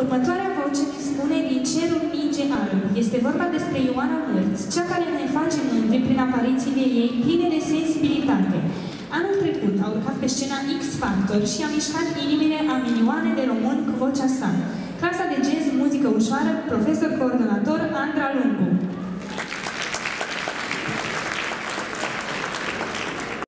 Următoarea voce ne spune din cerul minge alb. Este vorba despre Ioana Mărț, cea care ne face mândri prin aparițiile ei pline de sensibilitate. Anul trecut a urcat pe scena X Factor și a mișcat inimile a milioane de români cu vocea sa. Clasa de jazz muzică ușoară, profesor coordonator